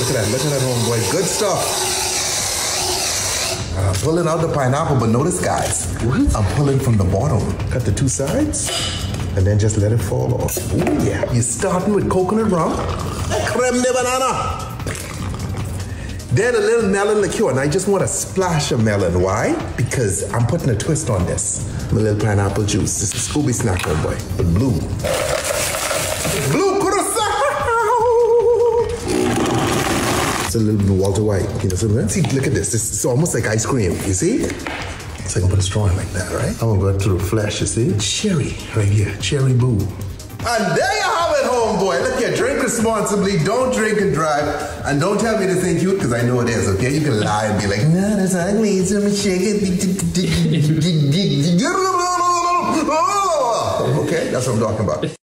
Look at that, look at that, homeboy. Good stuff. I'm pulling out the pineapple, but notice, guys. What? I'm pulling from the bottom. Cut the two sides, and then just let it fall off. Ooh, yeah. You're starting with coconut rum, creme de banana. Then a little melon liqueur, and I just want a splash of melon. Why? Because I'm putting a twist on this. A little pineapple juice. This is Scooby snack, homeboy, but. Blue It's a little bit of Walter White. You know something? See, look at this. This is almost like ice cream. You see? So I can put a straw in like that, right? I'm gonna go through the flesh, you see? Cherry, right here. Cherry boo. And there you have it, homeboy. Look here, drink responsibly, don't drink and drive, and don't tell me this ain't cute, because I know it is, okay? You can lie and be like, no, that's ugly, it's a shake it. okay, that's what I'm talking about.